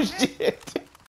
oh shit.